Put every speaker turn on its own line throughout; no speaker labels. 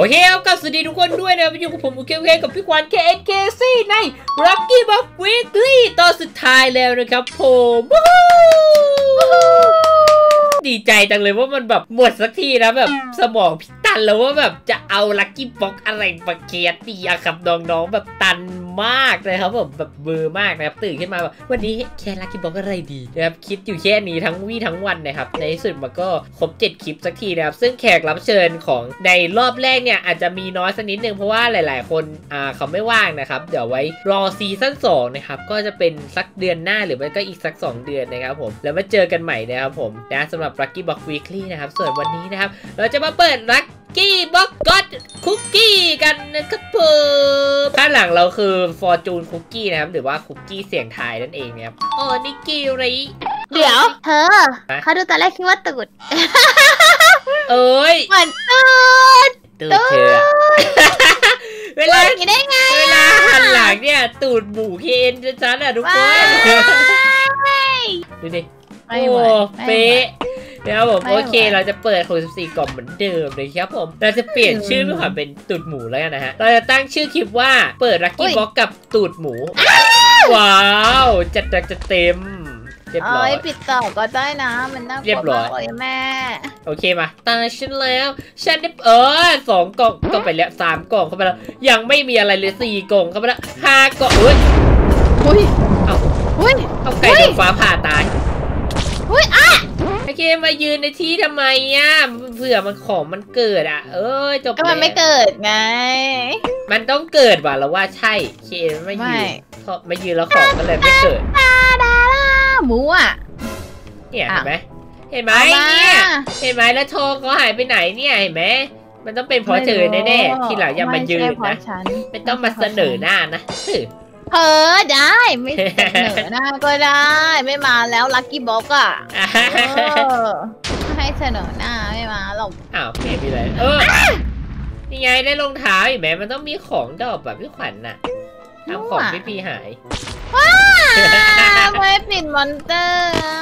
โอเคครับก็สวัสดีทุกคนด้วยนะครับอยู่กับผมโอเคโอเคกับพี่ควัน KNKC ใน Lucky Box Weekly ตอนสุดท้ายแล้วนะครับผมดีใจจังเลยว่ามันแบบหมดสักทีนะแบบสมองพี่ตันแล้วว่าแบบจะเอา Lucky Box อะไรมาเกียรติอะครับน้องๆแบบตัน มากเลยครับผมแบบเบอร์มากนะครับตื่นขึ้นมาแบบวันนี้แค่ Lucky Box อะไรดีนะครับคิดอยู่แค่นี้ทั้งวี่ทั้งวันนะครับในที่สุดมันก็ครบ 7 คลิปสักทีนะครับซึ่งแขกรับเชิญของในรอบแรกเนี่ยอาจจะมีน้อยสักนิดนึงเพราะว่าหลาย ๆ คนอ่าเขาไม่ว่างนะครับเดี๋ยวไว้รอซีซั่น2นะครับก็จะเป็นสักเดือนหน้าหรือไม่ก็อีกสัก 2 เดือนนะครับผมแล้วมาเจอกันใหม่นะครับผมนะสำหรับ Lucky Box Weekly นะครับส่วนวันนี้นะครับเราจะมาเปิดรัก Lucky Box God Cookie กันนะครับผมข้างหลังเราคือ Fortune Cookie นะครับหรือว่าคุกกี้เสียงทายนั่นเองนะครับโอ้นิกกี้ไร
เดี๋ยว เธอ
ฮะ
เขาดูตอนแรกคิดว่าตูด
เอ้ย
เหมือนตูด
ตูดเธออะเวลา
อย่างนี้ได้ไง
เวลาหันหลังเนี่ย ตูดหมูเคนชัดๆอะทุกคน
ไม่
ดูดิ
ไม่
โอ้
ไหว
เป๊ะ นะครับผม
ไม่
โอ
ไหว
เค เราจะเปิด64กล่องเหมือนเดิมเลยครับผมเราจะเปลี่ยนชื่อไม่ขอเป็นตูดหมูแล้วกันนะฮะเราจะตั้งชื่อคลิปว่าเปิดลัก
อุ้
กี้
ย
บ็อกกับตูดหมู ว้าว จัดหนักจัดเต็มเรียบร้
เอ้
อย
ยปิดต่อก็ได้นะ มันน่าก
เรี
ลั
ยวบร้อย
มากเลยแม่
โอเคมาตาฉันแล้ว ฉันได้เออสองกล่องก็ไปแล้วสามกล่องเข้าไปแล้ว ยังไม่มีอะไรเลยสี่กล่องเข้าไปแล้วห้ากล่องเอ้ย
อุ้ย
เอา
อุ้ย
เอาไก่
เฮ้ย
โดนฟ้าผ่าตาย
อุ้ยอะ
โอเคมายืนในที่ทำไมอะเผื่อมันของมันเกิดอะ เอ้ยจบ
ก็มัน
แล้ว
ไม่เกิดไง
มันต้องเกิดว่ะเราว่าใช่เคมันไม่ยื
ไม่
นเพราะไม่ยืนแล้วของก็เลยไม่เกิด
ดาดาดาหมูอะ
เนี่ย
อ้า
เห็
ว
นไหมเห็นไหม
เอามา
เนี่ยเห็นไหมแล้วทองเขาหายไปไหนเนี่ยเห็นไหมมันต้องเป็นเพราะเธอแน่ๆทีหลังอย่ามายืน
ไใช่เพ
นะ
ราฉัน
ไม่ต้องมาเสนอหน้านะ เออ
เออได้ไม่เสนอหน้าก็ได้ ไม่มาแล้วลัคกี้บ็อกอะ
อ่า
เออให้เสนอหน้าไม่มาหรอก
อ้าวไม่มีอะไรเออนี่ไงได้รองเท้าเห็นไหมมันต้องมีของดอกแบบพี่ขวัญน่ะทำของพี่พีหาย
อ่าไม่ปิดมอนเตอร์อะ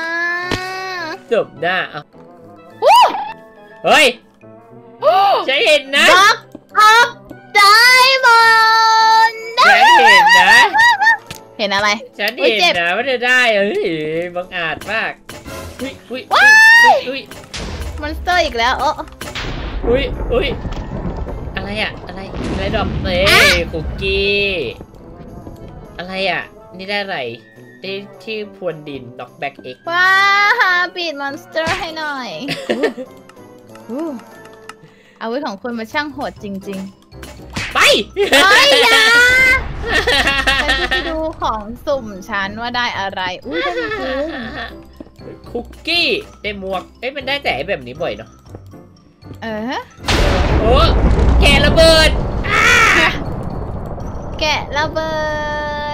จบหน้าเอาเฮ้ยฉันเห็นนะ
บล็อก นอะไร
ฉัน
อุ๊ย
เห็น
เจ็บ
นะว่าเธอได้เอ้ยบังอาจมากอุ้ยอุ้ยอุ้ย
มอนสเตอร์อีกแล้วโอ้
อุ้ยอุ้ยอะไรอะอะไรอะไรดอกเต้คุกกี้อะไรอะนี่ได้อะไรได้ที่พรวนดิน knock back x
ว้าปิดมอนสเตอร์ให้หน่อยอู้อาวุธของคุณมาช่างโหดจริง
ไป
ๆ เฮ้ยอยาฉันจะไปดูของสุ่มฉันว่าได้อะไร อุ้ยได้จริง
คุกกี้ได้หมวกเอ้ยมันได้แต่ไอ้แบบนี้บ่อยเนาะ
เออ
โอ้แกะระเบิด
แกะระเบิ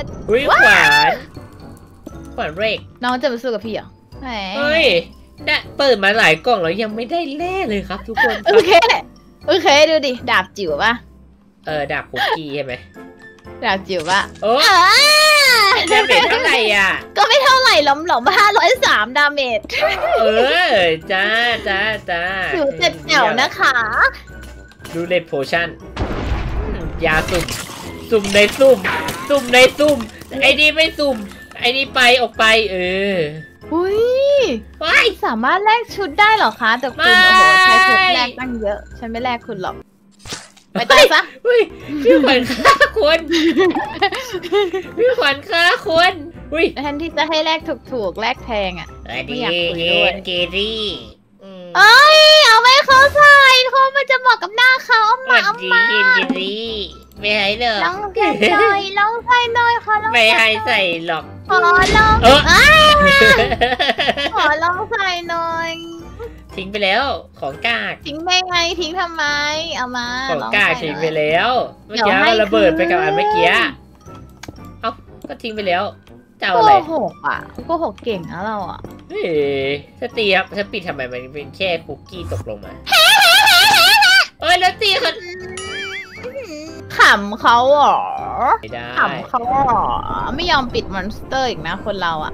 ด
อุ้ยขวานขวานเรก
น้องจะมาสู้กับพี่เหรอแหม
เฮ้ยได้เปิดมาหลายกล่องแล้วยังไม่ได้แล่เลยครับทุกคนค
โอ
รับ
เคโอเคดูดิ ดาบจิ๋วปะ
เออดาบคุกกี้ใช่ไหม
ดาบจิ๋วปะ
โอ้
อ่า
ดาเมจเท่าไหร่อะ
ก็ไม่เท่าไหร่หล้อมหลอมห้าร้อยสามดาเมจ
เออจ้าจ้าจ้า
ผิวเจ็ดแจ๋วนะคะ
ดูเลดโพชั่น ยาสุ่ม สุ่มในสุ่ม สุ่มในสุ่ม ไอ้นี่ไม่สุ่ม ไอ้นี่ไปออกไป เออ
อุ้ย
ว้าย
สามารถแลกชุดได้เหรอคะ แต่คุณ
ไม่
โอ้โหใช้ชุดแลกตั้งเยอะ ฉันไม่แลกคุณหรอก ไปตายซะ
เฮ้ยพี่ขวัญฆ่าคนพี่ขวัญฆ่าคนอุ้ย
แทนที่จะให้แลกถูกๆแลกแพงอะ
สวัส
ไม่
ดี
อยากคุย
เฮ
ด้วย
นเกรี่อืม
เอ้ยเอาไว้เขาใส่เขามันจะเหมาะกับหน้าเขาเอา
ส
มา
วัส
เอา
ดี
มา
เฮนเกรี่ไม่ให้หรอก
ลองใส่หน่อยลองใส่หน่อยขอลอง
ไม่ให้ใส่หรอก
ขอลอง
เออ
อ้าขอลองใส่หน่อย
ทิ้งไปแล้ว ของกาก
ทิ้งได้ไงทิ้งทำไม เอามา
ของ
ลอง
กาก
ใส่
ทิ้ง
หน่
ไป
อย
แล้ว เมื่อ
เดี๋
กี้
ยวให้
มันระเบิดไปกับ
คืน
อันเมื่อกี้เอ้าก็ทิ้งไปแล้วจะเอา
โก
อะไร
หกอะโกหกเก่งนะเราอะ
เฮ้ยสตีครับสปีดทำไมมันเป็นแค่คุกกี้ตกลงมาเอ้ยแล้วตีเขา
ขำเขาเหรอ
ไม่ได้
ขำเขาเหรอไม่ยอมปิดมอนสเตอร์อีกนะคนเราอะ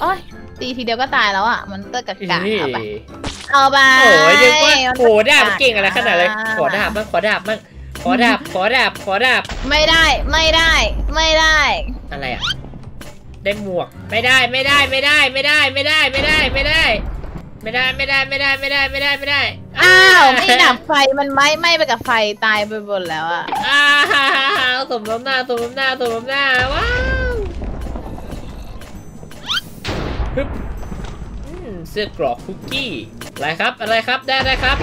โอ้ย ตีทีเดียวก็ตายแล้วอะ มันเตอร์กากา
เฮ้ย
เอาไปเอาไป
โอ้ยเรียกว่า
มัน
โหดาบเก่งอะไรขนาดเลยขอดาบบ้างขอดาบบ้างขอดาบขอดาบขอดาบ
ไม่ได้ไม่ได้ ไม่ได้
อะไรอะได้หมวกไม่ได้ไม่ได้ไม่ได้ไม่ได้ไม่ได้ไม่ได้ไม่ได้ ไม่ได้ไม่ได้ไม่ได้ไม่ได้ไม่ได้ไม่ได้
อ้าวไม่ดับไฟมันไหม้ไหม้ไปกับไฟตายไปหมดแล้วอะ
อ้าวสมน้ำหน้าสมน้ำหน้าสมน้ำหน้าว้า ฮึบอืมเสื้อกรอกคุกกี้ อะไรครับ อะไรครับ ได้อะไรครับ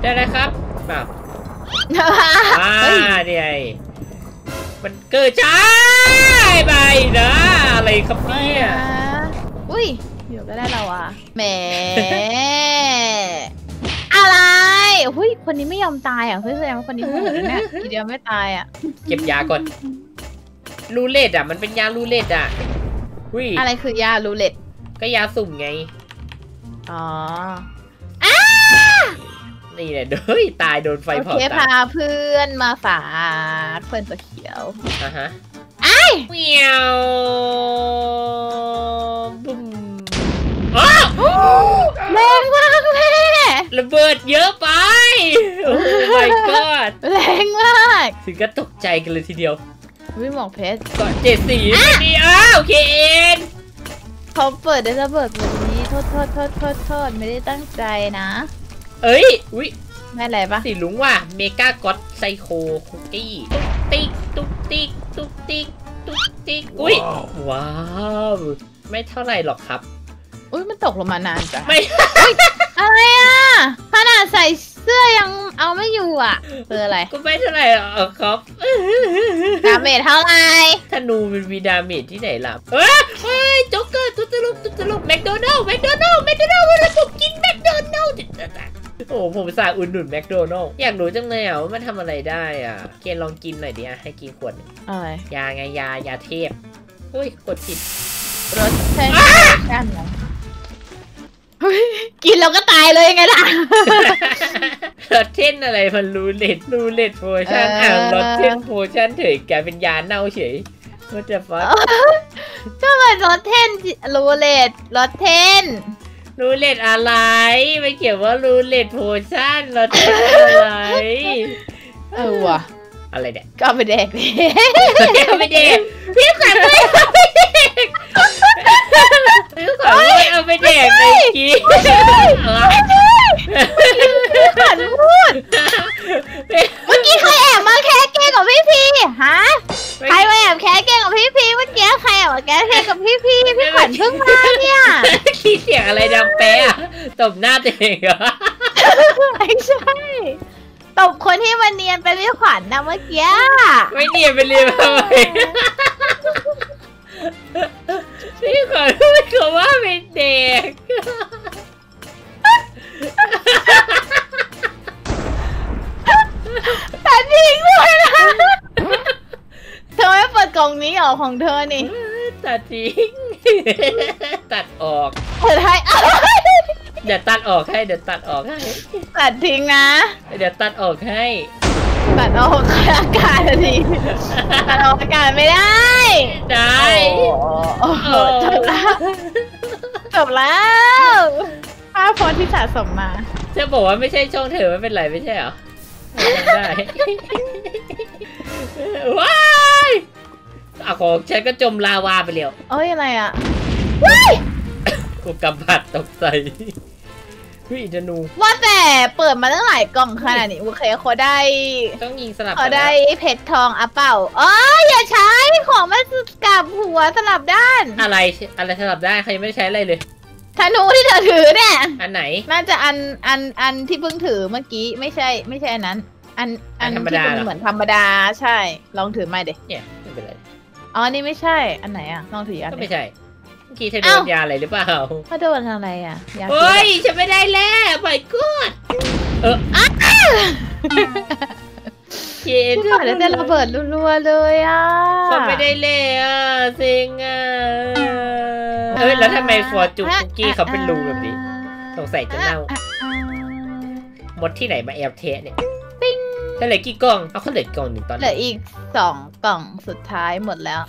ได้อะไรครับอ้าวอ่า
เฮ้ย
เนี่ยไงมันเกิดช้าไปนะอะไรครับเนี่ย
อุ้ยอยู่ก็ได้เราอะ แหม อะไรหุ้ย คนนี้ไม่ยอมตายอะเฮ้ยแสดงว่าคนนี้โหดนะเนี่ยทีเดียวไม่ตายอะ
เก็บยาก่อน รูเล็ตอะ มันเป็นยารูเล็ตอะหุย
อะไรคือยารูเล็ต
ก็ยาสุ่มไง
อ๋อ
นี่แหละเฮ้ยตายโดนไฟ
โอ
เผา
เค
ตา
พายเพื่อนมาฝากเพื่อนตัวเขียว
อะฮะเมียวบุ้มอ้าว
แรงมากแม่
ระเบิดเยอะไป โอ้ my god
แรงมาก
ถึงก็ตกใจกันเลยทีเดียว
วิหมอกเพชร
ก่อนเจ็ดสีไม่ดีอ้าว เคน
เขาเปิดได้ระเบิดแบบนี้โทษโทษโทษโทษโทษไม่ได้ตั้งใจนะ
เอ้ย อุ้ย
ไม่อะไรปะ
สีลุงว่ะเมกาก็อตไซโคคุกกี้ติ๊กตุ๊กติ๊กตุ๊กติ๊กตุ๊กติ๊กอุ้ยว้าว ไม่เท่าไหร่หรอกครับ
อุ้ยมันตกลงมานานจ้ะ
ไม่
อะไรอะขนาดใส่ เสื้อยังเอาไม่อยู่อะคืออะไร
ก็ไม่เท่าไหร่หรอกครับ
damage เท่าไหร่
ธนูมันมีดาเมจที่ไหนล่ะเฮ้ยเฮ้ยจ็อกเกอร์ตุ๊ตลุกตุ๊ตลุกแมคโดนัลด์แมคโดนัลด์แมคโดนัลด์วันนี้ผมกินแมคโดนัลด์โอ้ผมสาอุ่นหนุนแมคโดนัลด์อยากรู้จังเลยอะว่ามันทำอะไรได้อะ เกณฑ์ลองกินหน่อยดิอะให้กินขวดหนึ่ง
อะไร
ยาไงยายาเทพเฮ้ยกดผิด
รสเส้นกันเหรอเฮ้ย กินแล้วก็ตายเลยไงล่ะ
รสเทนอะไรมันรูเล็ตรูเล็ตโพชั่น
เอออ่
อะรสเทนโพชั่นเถยกลายเป็นยาเน่าเฉยว่าจะฟัด
ก็มันรสเทนรูเลตรสเทน
รูเล็ตอะไรไม่เขียนว่ารูเล็ตโพชั่นรสเทนอะไร
เออว่ะ
อะไรเนี่ย
ก็ไปแดกดิ
เอาไปเด็กพี่ขวัญไม่เอาไปเด็ก พี่ขวัญไม่เอาไปเด็กเลยกี้
ขันพูด เมื่อกี้ใครแอบมาแค่เก้กับพี่พีฮะ ใครมาแอบแค่เก้กับพี่พีเมื่อกี้ใครแอบมาแค่เก้กับพี่พีพี่ขวัญเพิ่งมาเนี่ย
คิดเสียงอะไรดังแป๊ะตบหน้าตัวเองเหรอ
ไม่ใช่ตบคนที่มันเนียนเป็นพี่ขวัญนะเมื่อกี้
ไม่เนียนไปเรียนทำไม เป็นเด็ก
แต่จริงด้วยนะ เธอไม่เปิดกล่องนี้เหรอของเธอนี่
ตัดทิ้ง ตัดออก
เปิดให้
เดี๋ยวตัดออกให้ เดี๋ยวตัดออกให้
ตัดทิ้งนะ
เดี๋ยวตัดออกให้
ตัดออกอากาศทีตัดออกอากาศไม่ได้
ได้
โอ้โห จบแล้วจบแล้วภาพโพสที่สะสมมา
จะบอกว่าไม่ใช่ช่องเธอไม่เป็นไรไม่ใช่เหรอได้ ว้ายอะของฉันก็จมลาวาไปแล้ว
เอ้ยอะไรอะ
กูกำบัดตกใส่ เฮ้ยธนู
ว่าแต่เปิดมาตั้งหลายกล่องขนาดนี้โอเคเขาได้
ต้องยิงสลับ
เขา
กัน
ได้
แล้ว
เพชรทองอะเปล่าเอ๋ออย่าใช้ของมันกลับหัวสลับด้าน
อะไรอะไรสลับได้ใครยังไม่ได้ใช้อะไรเลย
ธนูที่เธอถือเนี่ย
อันไหน
น่าจะอันอันอันที่เพิ่งถือเมื่อกี้ไม่ใช่ไม่ใช่อันนั้น อันอัน
อันธรรม
ที่
ดา
เป็น
เหรอ
เหมือนธรรมดาใช่ ลองถือไม่เด็
เนี่ยไม่เป็นไร
อ๋อนี่ไม่ใช่อันไหนอะลองถืออีกอัน
ก็
ดิ
ไม่ใช่เมื่ อกี้เธอโด
เอ้า
นยาอะไรหรือเปล่า
เขาโดนอะไรอะยา
เฮ้ยฉันไม่ได้แล้วไปกูดเออเย็น
ที่ผ่านแล้วแต่ระเบิดรัวๆเลยอะ
เขาไม่ได้เล่อะเซ็งอะเอ้ยแล้วทำไมฟอร์จูนคุกกี้เขาเป็นรูแบบนี้สงสัยจะเน่า
อะอะ
หมดที่ไหนมาแอบเทะเนี่ยถ้าเหลือกี่กล่องเอาเขาเหลือกล่องหนึ่งตอน
เหลื
นี้
ออีกสองกล่องสุดท้ายหมดแล้ว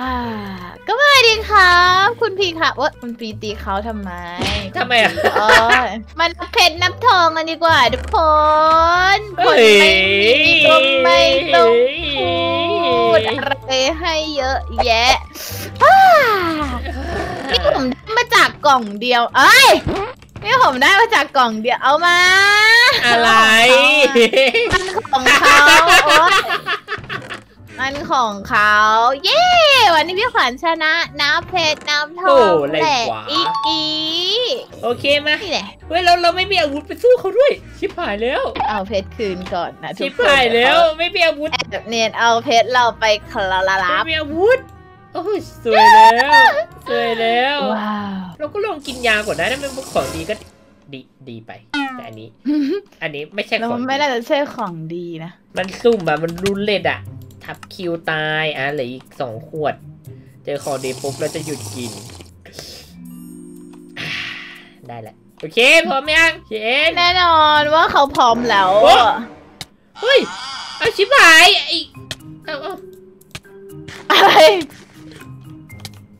อ่า ก็ไม่ดีครับ คุณพีค่ะว่าคุณพีตีเขาทำไม
ทำไมอะ
โอ้ยมันนับเพชรนับทองกันดีกว่าทุกคนคนไม่มีก็ไม่ต้องพูดอะไรให้เยอะแยะอ้านี่ผมได้มาจากกล่องเดียว เอ้ยนี่ผมได้มาจากกล่องเดียวเอามา
อะไร
มันของเขาโอ๊ย มันของเขา เย้ วันนี้พี่ขวัญชนะน้ำเพชรน้ำท
โอ้
อง
อะไร
แหละ
วะ
อีอี
โอเคมา
นี่แหละ
เฮ้ยเราเราไม่มีอาวุธไปสู้เขาด้วย ชิบหายแล้ว
เอาเพชรคืนก่อนนะทุ
ชิ
ก
บ
คน
หายแล้วไม่มีอาวุธ
แอบเนียนเอาเพชรเราไปคลาลา
ไม่
ลับ
มีอาวุธโอ้ยสวยแล้วสวยแล้ว
ว้าว
เราก็ลองกินยาก่อนนะถ้ามันเป็นของดีก็ดีดีไป แต่อันนี้ อันนี้ไม่ใช่
แล้ว
ของ
มัน
ดี
ไม่น่าจะใช่ของดีนะ
มันซุ่มอะมันรุนเล็ดอะ ทับคิวตายอะเหลืออีกสองขวด เจอของดีปุ๊บเราจะหยุดกินอ่าได้แหละ โอเค พร้อมยังเชน
แน่นอนว่าเขาพร้อมแล้ว
โอ้เฮ้ย เอาชิบหายไอเอาเอา
อะไร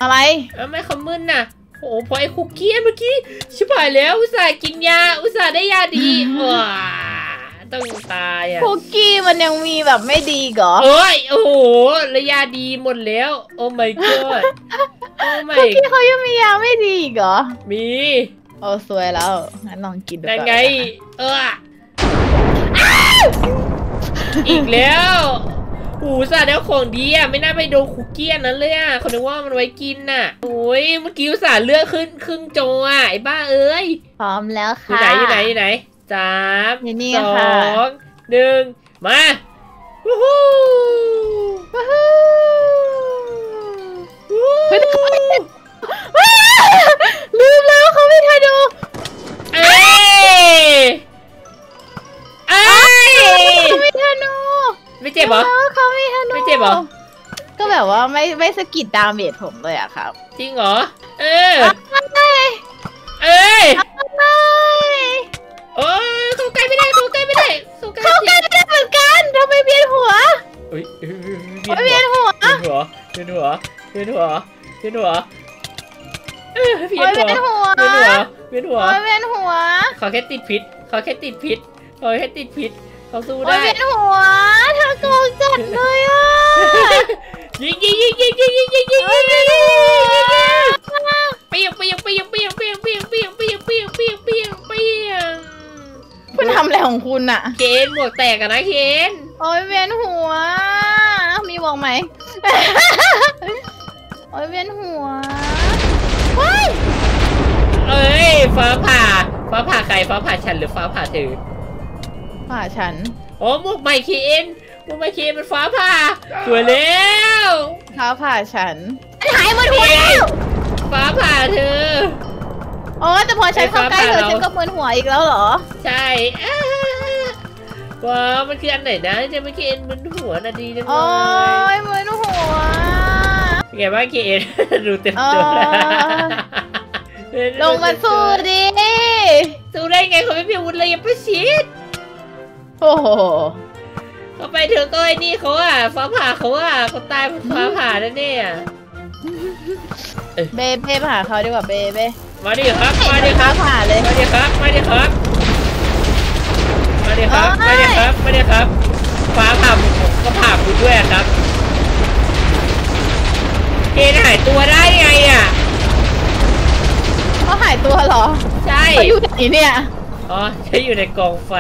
อะไร
เอาไม่เขามึนน่ะโอ้โหพอไอ้คุกกี้เมื่อกี้ ชิบหายแล้ว อุตส่าห์กินยา อุตส่าห์ได้ยาดีว้า ต้องตายอะ
คุกกี้มันยังมีแบบไม่ดีอีกเหรอ
โอ้ยโอ้โหระยาดีหมดแล้ว โอ้ my god โอ้
คุก
my
กี้เขายังมียาไม่ดีอีกเหรอ
มี
โอ้สวยแล้วงั้นลองกินดู
นั่น
ก่อน
ไง
นะคะ
เอออีกแล้วอูสาห์แล้วของดีอะไม่น่าไปโดนคุกกี้อันนั้นเลยอะเขานึกว่ามันไว้กินน่ะโอ้ยเมื่อกี้อุตส่าห์เลือกขึ้นครึ่งโจอะไอ้บ้าเอ้ย
พร้อมแล้ว
อยู่
ค่ะ
ไหนอยู่ไหนอยู่ไหน สาม
อยู่นี่
สอ
ค่ะ
งหนึ่งมาวู้ฮู้
ว้าวเฮ้ยลืมแล้วเขาไม่ทันดู
เอ้ยเอ้ย
เขาไม่ทันดู
ไม่เจ็บเหรอ
เขาไม่ทันดู
ไม่เจ็บเหรอ
ก็แบบว่าไม่ไม่สะกิดดาเมจผมเลยอะครับ
จริงเหรอ เออ
ไม่
เอ้ย
ไม่
โอ้ยเข้าใกล้ไม่ได้เข้าใกล้ไม่ได้เข้าใกล้
เข้ากันไม่ได้เหมือนกันทำไมเวียนหัว
เฮ้ยเฮ้ย
โอ้ยเวียนหัว
เวียนหัวเวียนหัวเวียนหัวเวียนหัวเออเวีย
โอ้
น
ย
หั
เวี
วย
นหัว
เวียนหัวเวียนหัว
โอ้ยเวียนหัว
เขาแค่ติดพิษเขาแค่ติดพิษเขาแค่ติดพิษเขาสู้
โอ้ย
ได้
เวียนหัวเธอโกงจัดเล เค
นหมวกแตกกันนะเคน
โอ้ยเวียนหัว มีบอกไหม โอ้ยเวียนหัวว้าย
เอ้ยฟ้าผ่าฟ้าผ่าใครฟ้าผ่าฉันหรือฟ้าผ่าเธอ
ผ่าฉัน
โอ้หมวกใหม่เคนหมวกใหม่เคนมันฟ้าผ่าสวยแล้ว
เขาผ่าฉันหายหมดหัวแล้ว
ฟ้าผ่าเธอ
โอ้แต่พอฉันเข้าใกล้เธอฉันก็มึนหัวอีกแล้วเหรอ
ใช่อ้า ว้าวมันคืออันไหนนะจะไม่เคนมันหัวนาดีจังเล
โอ้
ย
ยมึนหัว
เป็นไงบ้างเคนดูเต็ม
อ๋อ
ตัว
ลงมาสู้ดิ
สู้ได้ไงเขาไม่มีอาวุธเลยอย่าไปชิด
โอ้โห
เขาไปถึงก็ไอ้นี่เขาอะฟ้าผ่าเขาอะเขาตายเพราะฟ้าผ่าแน่เนี่ย
เบเบ้ผ่าเขาดีกว่าเบเบ้
มาดิครับมาดิค
เขา
รับ
ผ่าเลย
มาดิครับมาดิครับ มาดิครับ
โอ้
มายดิครับมาดิครับ ฟ้าผ่าผมก็ผ่าคุณด้วยอะครับเกณฑ์หายตัวได้ไงอะ
เขาหายตัวเหรอ
ใช่
เขาอยู่ไหนเนี่ย
อ๋อใช่อยู่ในกองไฟ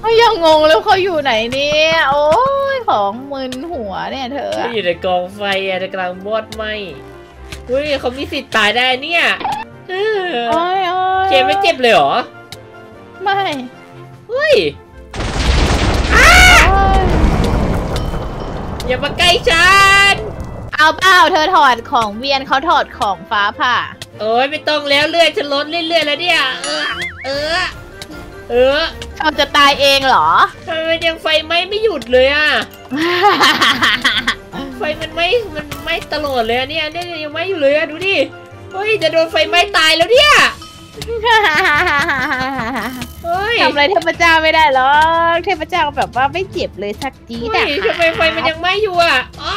เขายังงงแล้วเขาอยู่ไหนเนี่ย โอ้ยของมึนหัวเนี่ยเธอ
ใช่อยู่ในกองไฟอะแต่กำลังมอดไหมเฮ้ยเขามีสิทธิ์ตายได้เนี่ยเออ
โอ้ยโอ้ย
เกมไม่เจ็บเลยเหรอ
ไม่
เฮ้ย
โอ้ย
อย่ามาใกล้ฉัน
เอาเปล่าเธอถอดของเวียนเขาถอดของฟ้าผ่า
โอ้ยไม่ต้องแล้วเลือดฉันลดเรื่อยๆแล้วเนี่ย เออ เออ เออ
เขาจะตายเองเหรอ
ทำไมมันยังไฟไหม้ไม่หยุดเลยอะไฟมันไหม้มันไหม้ตลอดเลยอะเนี่ยเนี่ยยังไหม้อยู่เลยอะดูดิ เฮ้ยจะโดนไฟไหม้ตายแล้วเนี่ย เฮ้ย
ทำอะไรเทพเจ้าไม่ได้หรอกเทพเจ้าแบบว่าไม่เจ็บเลยสักจีด
เฮ้
อะ
ยทำไมไฟมันยังไหม้อยู่อะอ้า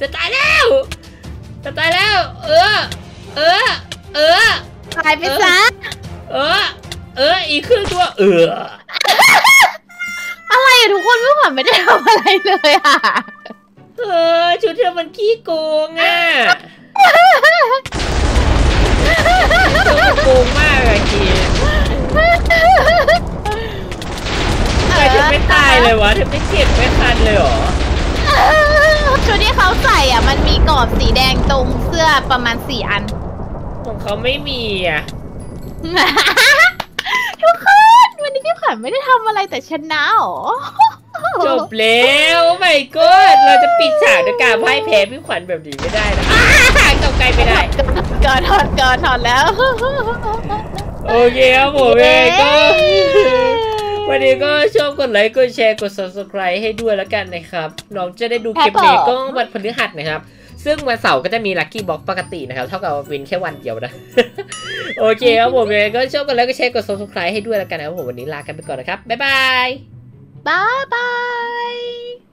จะตายแล้ว จะตายแล้ว เออ เออ เออ
ตายไปซะ
เออ เออ อีกครึ่งตัว เออ
อะไรอะทุกคนเมื่อก่อนไม่ได้ทำอะไรเลยอะ
เออชุดเธอมันขี้โกงอะเธอมัน โกงมากอะกีทำไมเธอไม่ตายเลยวะเธอไม่เจ็บไม่คันเลยเหรอ
ชุดที่เขาใส่อะ มันมีกรอบสีแดงตรงเสื้อประมาณสี่อัน
ของเขาไม่มีอะ
ทุกคนวันนี้พี่ขวัญไม่ได้ทำอะไรแต่ชนะหรอ
จบแล้วไม่ก็เราจะปิดฉากด้วยการพ่ายแพ้พี่ขวัญแบบนี้ไม่ได้นะอ้าเก้าไกลไม่ได้
เกิดถอดเกิดถอดแล้ว
โอเคครับผมเองก็ วันนี้ก็ชอบกดไลค์กดแชร์กด subscribe ให้ด้วยแล้วกันนะครับ น้องจะได้ดูคลิป
ครับผม
นี้ก็วันพฤหัสนะครับซึ่งวันเสาร์ก็จะมี Lucky Block ปกตินะครับ เท่ากับเว้นแค่วันเดียวนะ โอเคครับผมเองก็ชอบกดไลค์กดแชร์กด subscribe ให้ด้วยแล้วกันนะครับผมวันนี้ลากันไปก่อนนะครับ บ๊ายบาย
บายบาย